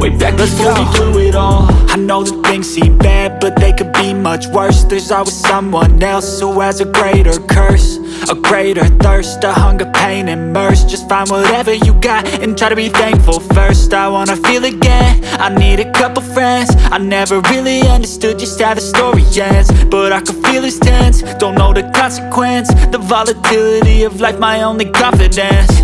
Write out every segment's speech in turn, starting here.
Way back before we blew it all. I know that things seem bad, but they could be much worse. There's always someone else who has a greater curse A greater thirst, a hunger, pain, and mercy. Just find whatever you got and try to be thankful first. I wanna feel again, I need a couple friends. I never really understood just how the story ends But I can feel it's tense, don't know the consequence The volatility of life, my only confidence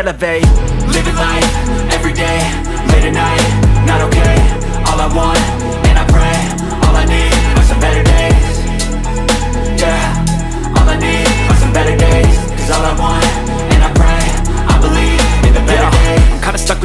elevate. Living life, every day, late at night Not okay, all I want, and I pray All I need are some better days. Yeah, all I need are some better days. Cause all I want,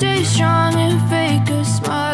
stay strong and fake a smile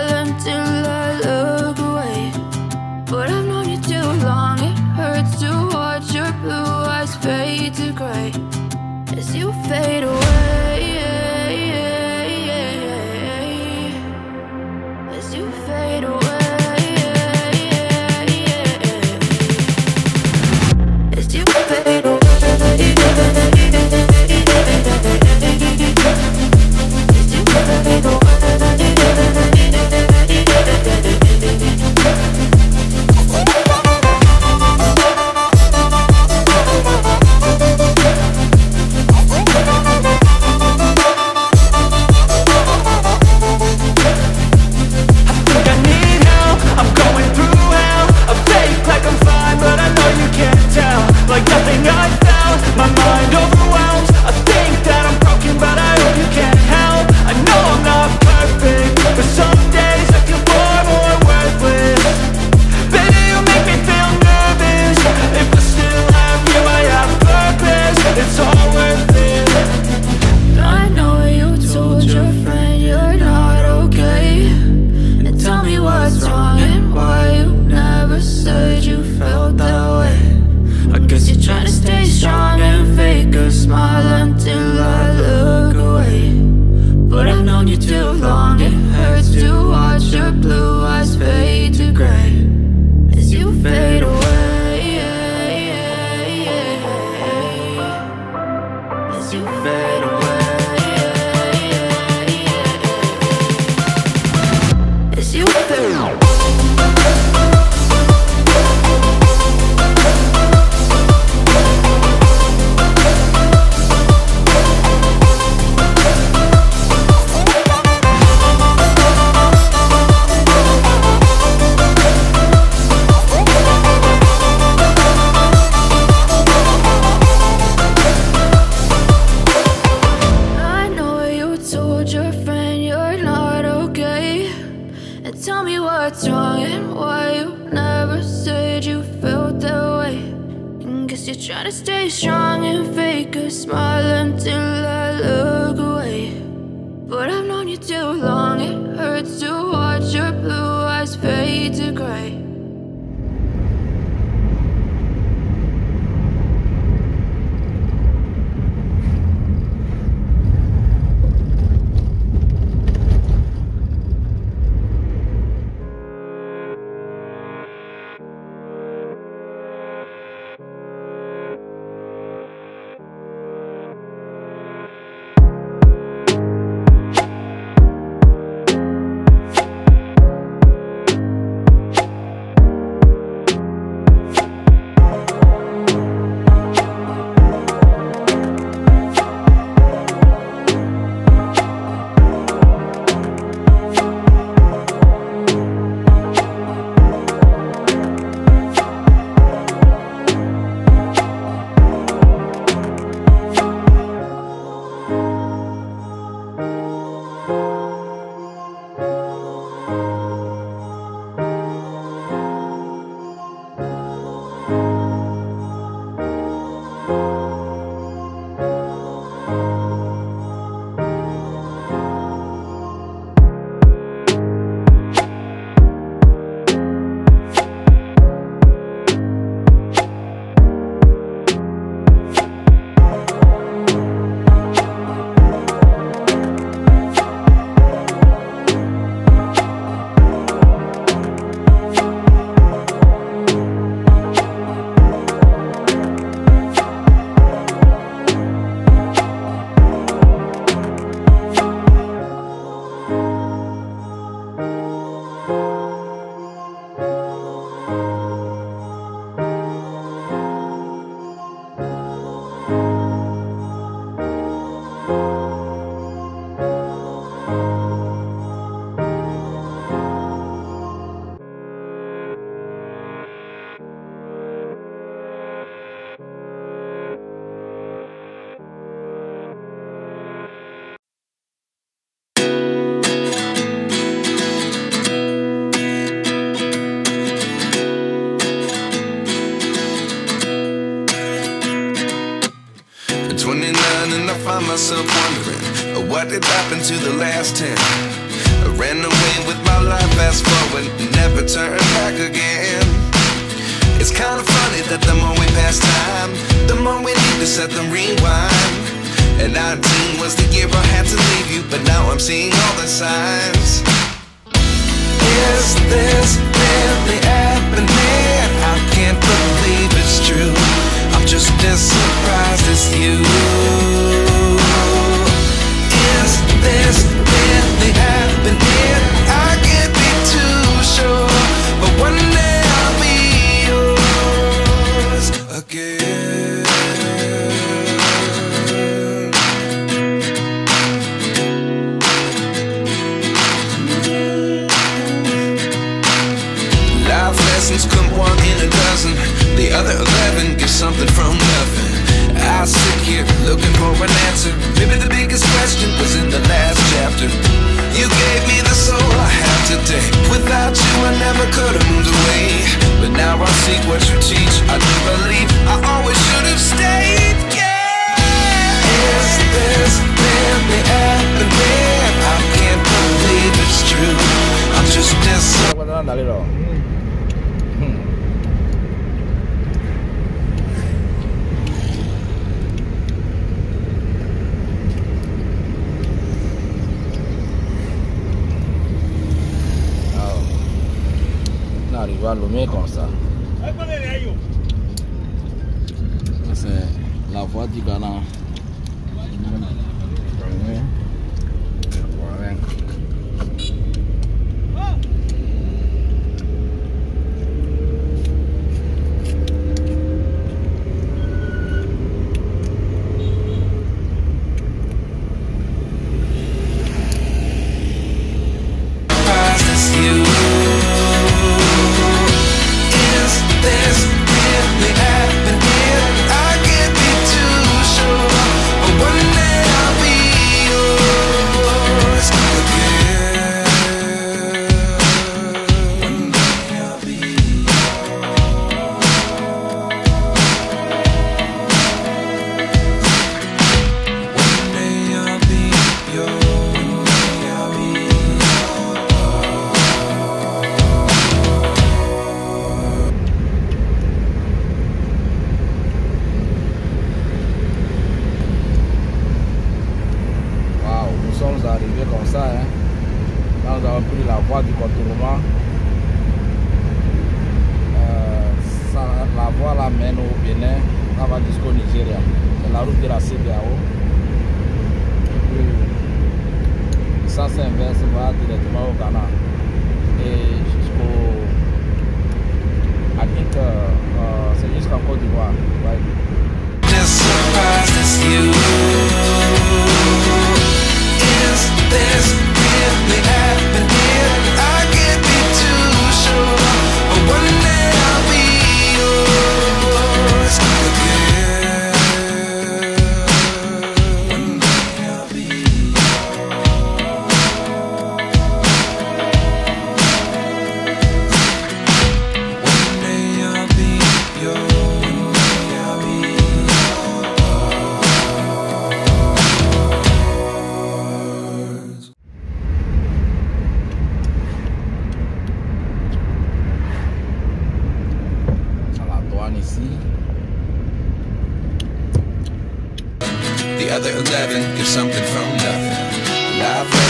down a little. Oh. Now the value may.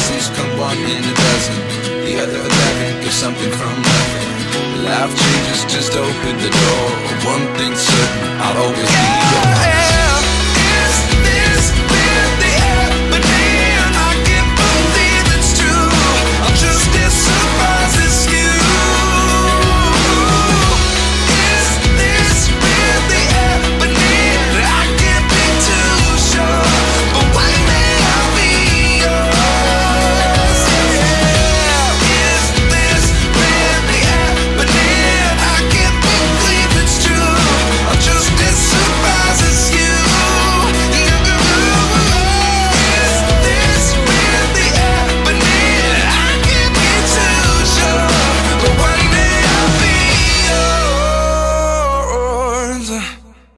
lessons come one in a dozen. The other eleven is something from nothing. Life changes, just open the door. One thing's certain, I'll always be yours.